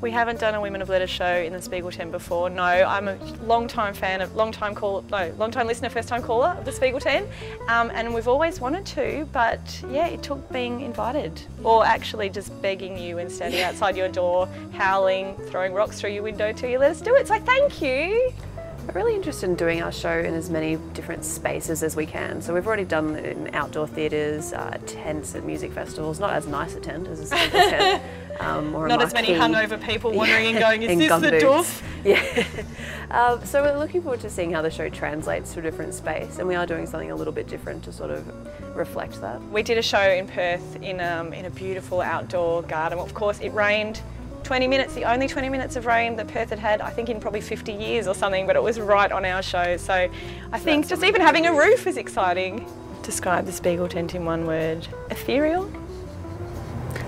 We haven't done a Women of Letters show in the Spiegeltent before. No, I'm a long time fan of, long time call, no, long time listener, first time caller of the Spiegeltent, um, and we've always wanted to, but yeah, it took being invited, or actually just begging you and standing outside your door, howling, throwing rocks through your window till you let us do it. So thank you. We're really interested in doing our show in as many different spaces as we can. So we've already done in outdoor theatres, uh, tents at music festivals, not as nice a tent as a tent. Um, or Not as many hungover people wandering and going, is in this the doof? Yeah. um, so we're looking forward to seeing how the show translates to a different space, and we are doing something a little bit different to sort of reflect that. We did a show in Perth in, um, in a beautiful outdoor garden. Of course, it rained 20 minutes, the only 20 minutes of rain that Perth had had, I think in probably 50 years or something, but it was right on our show. So I think just even having a roof is exciting. Describe the Spiegeltent in one word. Ethereal?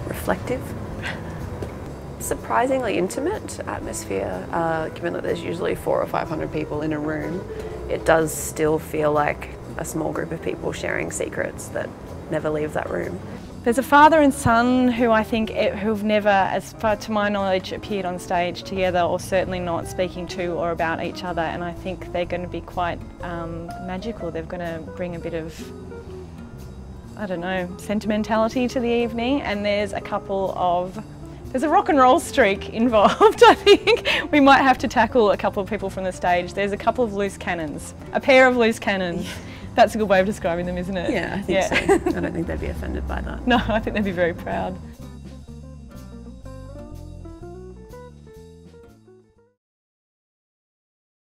reflective. Surprisingly intimate atmosphere, uh, given that there's usually four or five hundred people in a room. It does still feel like a small group of people sharing secrets that never leave that room. There's a father and son who I think who've never, as far to my knowledge, appeared on stage together or certainly not speaking to or about each other and I think they're going to be quite um, magical. They're going to bring a bit of, I don't know, sentimentality to the evening and there's a couple of there's a rock and roll streak involved, I think. We might have to tackle a couple of people from the stage. There's a couple of loose cannons, a pair of loose cannons. That's a good way of describing them, isn't it? Yeah, I think so. I don't think they'd be offended by that. No, I think they'd be very proud.